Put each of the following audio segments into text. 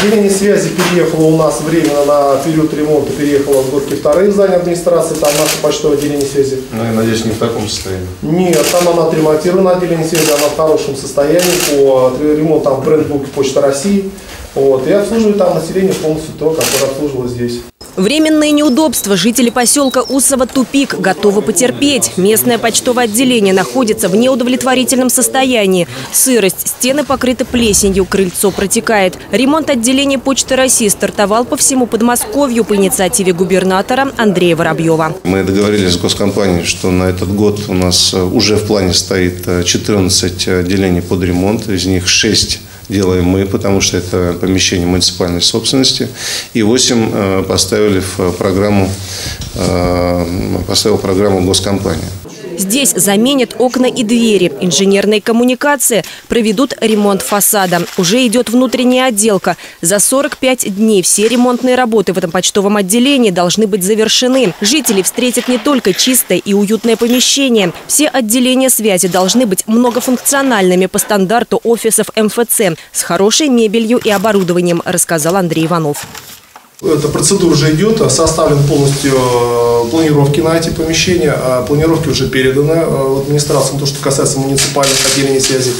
Отделение связи переехало у нас временно на период ремонта, переехало в Горки вторые здания администрации, там наше почтовое отделение связи. Ну, я надеюсь, не в таком состоянии. Нет, там она отремонтирована, отделение связи, она в хорошем состоянии, по ремонту там бренд Почта России. Вот, и обслуживает там население полностью то, которое обслуживало здесь. Временные неудобства жители поселка Усово тупик готовы потерпеть. Местное почтовое отделение находится в неудовлетворительном состоянии. Сырость, стены покрыты плесенью, крыльцо протекает. Ремонт отделения Почты России стартовал по всему Подмосковью по инициативе губернатора Андрея Воробьева. Мы договорились с госкомпанией, что на этот год у нас уже в плане стоит 14 отделений под ремонт, из них 6 делаем мы, потому что это помещение муниципальной собственности. И 8 э, поставили в программу, э, поставил программу госкомпания. Здесь заменят окна и двери. Инженерные коммуникации проведут ремонт фасада. Уже идет внутренняя отделка. За 45 дней все ремонтные работы в этом почтовом отделении должны быть завершены. Жители встретят не только чистое и уютное помещение. Все отделения связи должны быть многофункциональными по стандарту офисов МФЦ с хорошей мебелью и оборудованием, рассказал Андрей Иванов. Эта процедура уже идет, составлен полностью э, планировки на эти помещения, а планировки уже переданы э, в администрацию, то, что касается муниципальных отделений связи.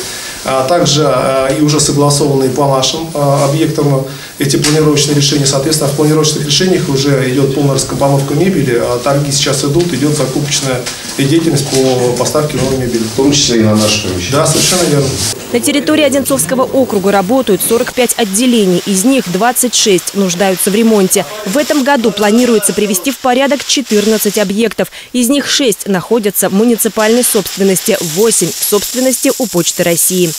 А также э, и уже согласованные по нашим объектам эти планировочные решения. Соответственно, в планировочных решениях уже идет полная раскомпоновка мебели, а торги сейчас идут, идет закупочная деятельность по поставке новой мебели. В том числе и на наши помещения. Да, совершенно верно. На территории Одинцовского округа работают 45 отделений, из них 26 нуждаются в ремонте. В этом году планируется привести в порядок 14 объектов. Из них 6 находятся в муниципальной собственности, 8 в собственности у Почты России.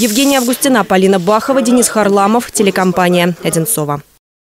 Евгения Августина, Полина Бахова, Денис Харламов, телекомпания «Одинцова».